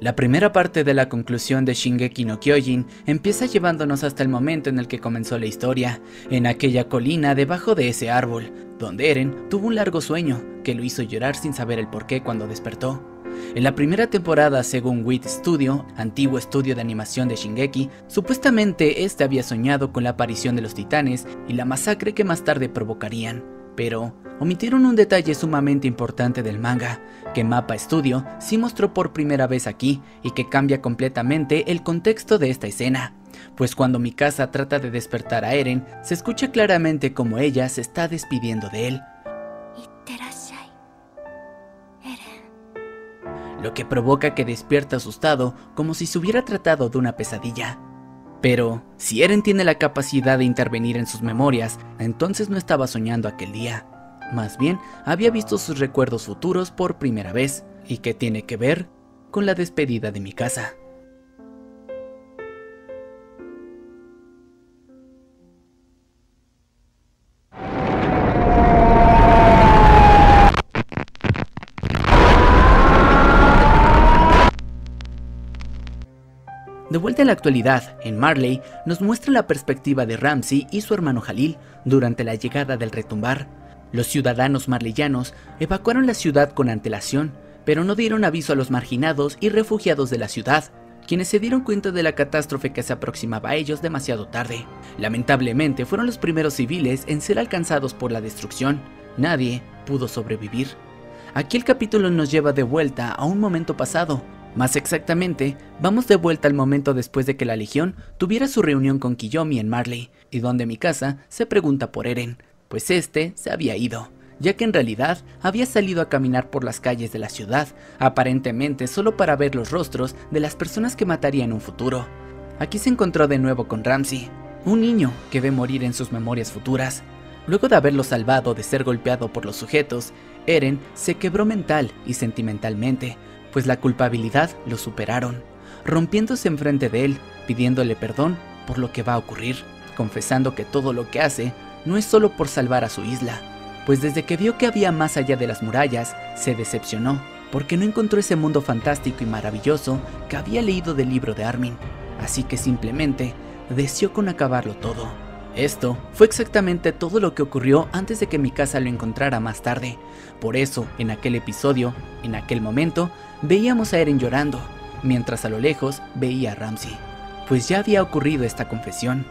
La primera parte de la conclusión de Shingeki no Kyojin empieza llevándonos hasta el momento en el que comenzó la historia, en aquella colina debajo de ese árbol, donde Eren tuvo un largo sueño que lo hizo llorar sin saber el porqué cuando despertó. En la primera temporada, según WIT Studio, antiguo estudio de animación de Shingeki, supuestamente este había soñado con la aparición de los titanes y la masacre que más tarde provocarían, pero omitieron un detalle sumamente importante del manga, que Mapa Studio sí mostró por primera vez aquí y que cambia completamente el contexto de esta escena. Pues cuando Mikasa trata de despertar a Eren, se escucha claramente como ella se está despidiendo de él, lo que provoca que despierta asustado como si se hubiera tratado de una pesadilla. Pero, si Eren tiene la capacidad de intervenir en sus memorias, entonces no estaba soñando aquel día. Más bien, había visto sus recuerdos futuros por primera vez, y que tiene que ver con la despedida de mi casa. De vuelta en la actualidad, en Marley nos muestra la perspectiva de Ramsey y su hermano Jalil durante la llegada del retumbar. Los ciudadanos marleyanos evacuaron la ciudad con antelación, pero no dieron aviso a los marginados y refugiados de la ciudad, quienes se dieron cuenta de la catástrofe que se aproximaba a ellos demasiado tarde. Lamentablemente fueron los primeros civiles en ser alcanzados por la destrucción. Nadie pudo sobrevivir. Aquí el capítulo nos lleva de vuelta a un momento pasado, más exactamente, vamos de vuelta al momento después de que la Legión tuviera su reunión con Kiyomi en Marley, y donde Mikasa se pregunta por Eren, pues este se había ido, ya que en realidad había salido a caminar por las calles de la ciudad, aparentemente solo para ver los rostros de las personas que mataría en un futuro. Aquí se encontró de nuevo con Ramsey, un niño que ve morir en sus memorias futuras. Luego de haberlo salvado de ser golpeado por los sujetos, Eren se quebró mental y sentimentalmente, pues la culpabilidad lo superaron, rompiéndose enfrente de él, pidiéndole perdón por lo que va a ocurrir, confesando que todo lo que hace no es solo por salvar a su isla, pues desde que vio que había más allá de las murallas, se decepcionó, porque no encontró ese mundo fantástico y maravilloso que había leído del libro de Armin, así que simplemente deseó con acabarlo todo. Esto fue exactamente todo lo que ocurrió antes de que mi casa lo encontrara más tarde. Por eso, en aquel episodio, en aquel momento, veíamos a Eren llorando, mientras a lo lejos veía a Ramsey, pues ya había ocurrido esta confesión.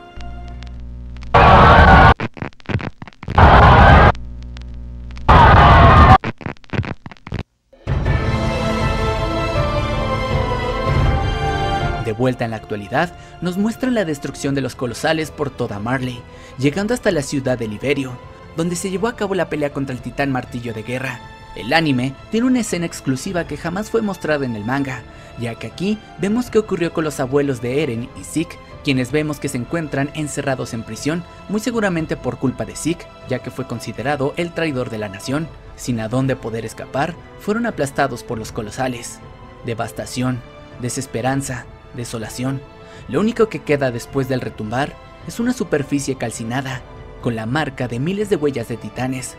Vuelta en la actualidad, nos muestran la destrucción de los colosales por toda Marley, llegando hasta la ciudad de Liberio, donde se llevó a cabo la pelea contra el titán martillo de guerra, el anime tiene una escena exclusiva que jamás fue mostrada en el manga, ya que aquí vemos qué ocurrió con los abuelos de Eren y Zeke, quienes vemos que se encuentran encerrados en prisión, muy seguramente por culpa de Zeke, ya que fue considerado el traidor de la nación. Sin a dónde poder escapar, fueron aplastados por los colosales. Devastación, desesperanza, desolación. Lo único que queda después del retumbar es una superficie calcinada, con la marca de miles de huellas de titanes,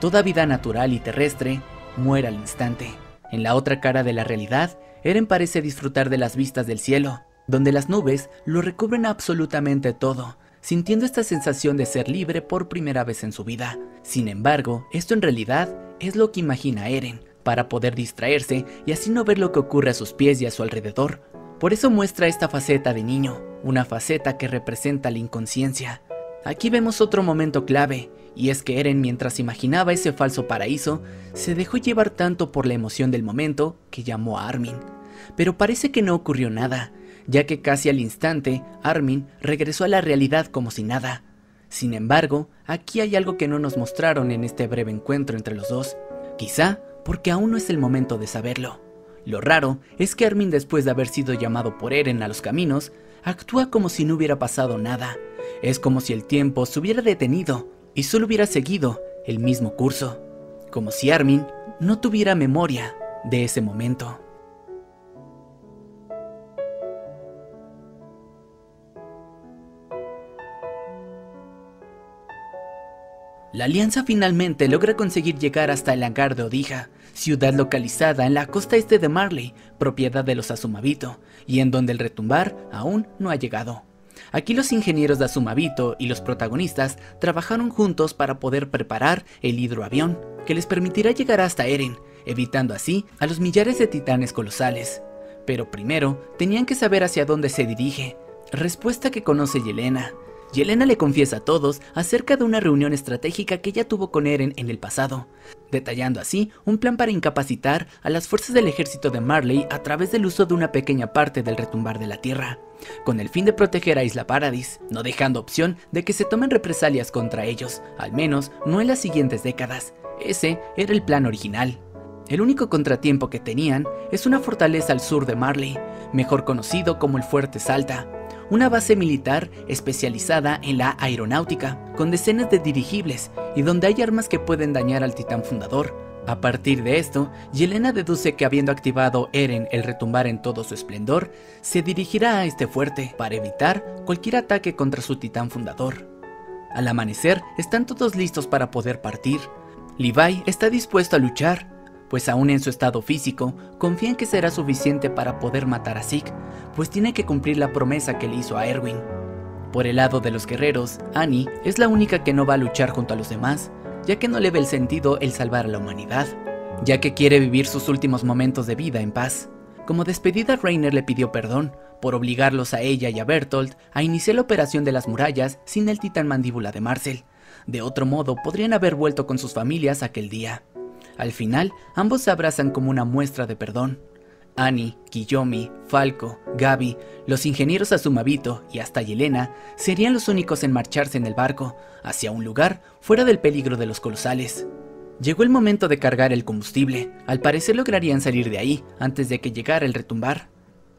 Toda vida natural y terrestre muere al instante. En la otra cara de la realidad, Eren parece disfrutar de las vistas del cielo, donde las nubes lo recubren absolutamente todo, sintiendo esta sensación de ser libre por primera vez en su vida. Sin embargo, esto en realidad es lo que imagina Eren, para poder distraerse y así no ver lo que ocurre a sus pies y a su alrededor. Por eso muestra esta faceta de niño, una faceta que representa la inconsciencia. Aquí vemos otro momento clave, y es que Eren mientras imaginaba ese falso paraíso, se dejó llevar tanto por la emoción del momento que llamó a Armin. Pero parece que no ocurrió nada, ya que casi al instante Armin regresó a la realidad como si nada. Sin embargo, aquí hay algo que no nos mostraron en este breve encuentro entre los dos, quizá porque aún no es el momento de saberlo. Lo raro es que Armin después de haber sido llamado por Eren a los caminos, actúa como si no hubiera pasado nada. Es como si el tiempo se hubiera detenido y solo hubiera seguido el mismo curso, como si Armin no tuviera memoria de ese momento. La alianza finalmente logra conseguir llegar hasta el hangar de Odija, ciudad localizada en la costa este de Marley, propiedad de los Azumabito, y en donde el retumbar aún no ha llegado. Aquí los ingenieros de Azumabito y los protagonistas trabajaron juntos para poder preparar el hidroavión, que les permitirá llegar hasta Eren, evitando así a los millares de titanes colosales. Pero primero tenían que saber hacia dónde se dirige, respuesta que conoce Yelena, Yelena le confiesa a todos acerca de una reunión estratégica que ella tuvo con Eren en el pasado, detallando así un plan para incapacitar a las fuerzas del ejército de Marley a través del uso de una pequeña parte del retumbar de la Tierra, con el fin de proteger a Isla Paradis, no dejando opción de que se tomen represalias contra ellos, al menos no en las siguientes décadas. Ese era el plan original. El único contratiempo que tenían es una fortaleza al sur de Marley, mejor conocido como el Fuerte Salta, una base militar especializada en la aeronáutica, con decenas de dirigibles y donde hay armas que pueden dañar al titán fundador. A partir de esto, Yelena deduce que habiendo activado Eren el retumbar en todo su esplendor, se dirigirá a este fuerte para evitar cualquier ataque contra su titán fundador. Al amanecer, están todos listos para poder partir. Levi está dispuesto a luchar, pues aún en su estado físico, confía en que será suficiente para poder matar a Zeke, pues tiene que cumplir la promesa que le hizo a Erwin. Por el lado de los guerreros, Annie es la única que no va a luchar junto a los demás, ya que no le ve el sentido el salvar a la humanidad, ya que quiere vivir sus últimos momentos de vida en paz. Como despedida, Rainer le pidió perdón por obligarlos a ella y a Bertolt a iniciar la operación de las murallas sin el titán mandíbula de Marcel. De otro modo, podrían haber vuelto con sus familias aquel día. Al final, ambos se abrazan como una muestra de perdón. Annie, Kiyomi, Falco, Gaby, los ingenieros Azumabito y hasta Yelena serían los únicos en marcharse en el barco hacia un lugar fuera del peligro de los colosales. Llegó el momento de cargar el combustible. Al parecer lograrían salir de ahí antes de que llegara el retumbar.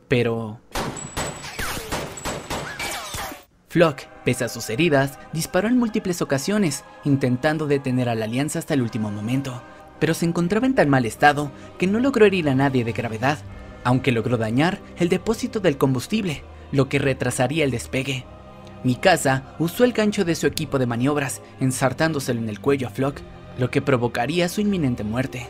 Pero... Flock, pese a sus heridas, disparó en múltiples ocasiones, intentando detener a la alianza hasta el último momento pero se encontraba en tan mal estado que no logró herir a nadie de gravedad, aunque logró dañar el depósito del combustible, lo que retrasaría el despegue. Mikasa usó el gancho de su equipo de maniobras, ensartándoselo en el cuello a Flock, lo que provocaría su inminente muerte.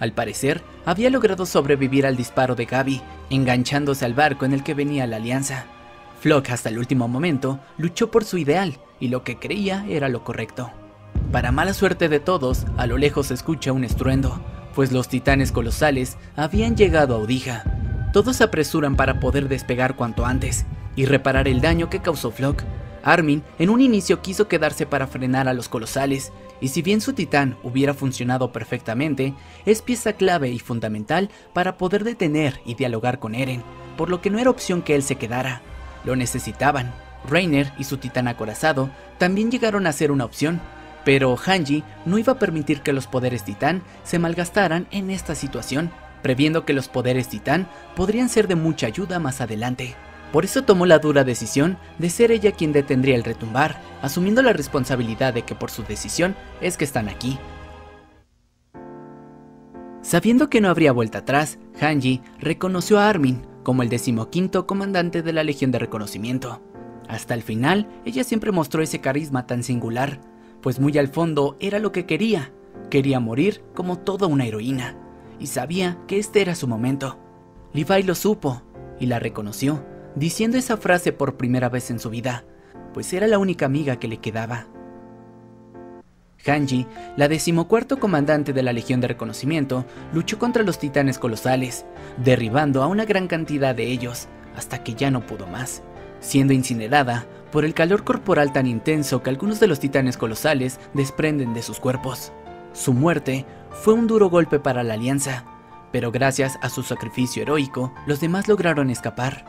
Al parecer, había logrado sobrevivir al disparo de Gaby, enganchándose al barco en el que venía la alianza. Flock hasta el último momento luchó por su ideal y lo que creía era lo correcto. Para mala suerte de todos, a lo lejos se escucha un estruendo, pues los titanes colosales habían llegado a Odija. Todos se apresuran para poder despegar cuanto antes y reparar el daño que causó Flock. Armin en un inicio quiso quedarse para frenar a los colosales, y si bien su titán hubiera funcionado perfectamente, es pieza clave y fundamental para poder detener y dialogar con Eren, por lo que no era opción que él se quedara. Lo necesitaban. Reiner y su titán acorazado también llegaron a ser una opción, pero Hanji no iba a permitir que los poderes titán se malgastaran en esta situación, previendo que los poderes titán podrían ser de mucha ayuda más adelante. Por eso tomó la dura decisión de ser ella quien detendría el retumbar, asumiendo la responsabilidad de que por su decisión es que están aquí. Sabiendo que no habría vuelta atrás, Hanji reconoció a Armin como el decimoquinto comandante de la Legión de Reconocimiento. Hasta el final, ella siempre mostró ese carisma tan singular, pues muy al fondo era lo que quería. Quería morir como toda una heroína, y sabía que este era su momento. Levi lo supo y la reconoció, diciendo esa frase por primera vez en su vida, pues era la única amiga que le quedaba. Hanji, la decimocuarto comandante de la Legión de Reconocimiento, luchó contra los titanes colosales, derribando a una gran cantidad de ellos, hasta que ya no pudo más, siendo incinerada por el calor corporal tan intenso que algunos de los titanes colosales desprenden de sus cuerpos. Su muerte fue un duro golpe para la alianza, pero gracias a su sacrificio heroico, los demás lograron escapar.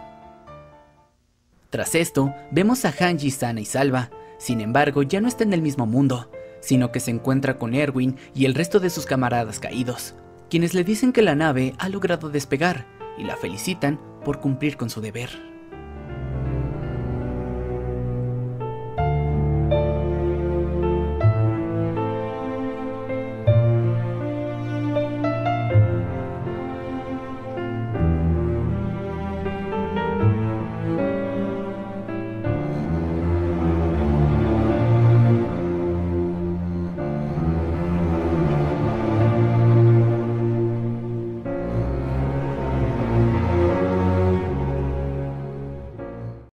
Tras esto, vemos a Hanji sana y salva, sin embargo ya no está en el mismo mundo, sino que se encuentra con Erwin y el resto de sus camaradas caídos, quienes le dicen que la nave ha logrado despegar y la felicitan por cumplir con su deber.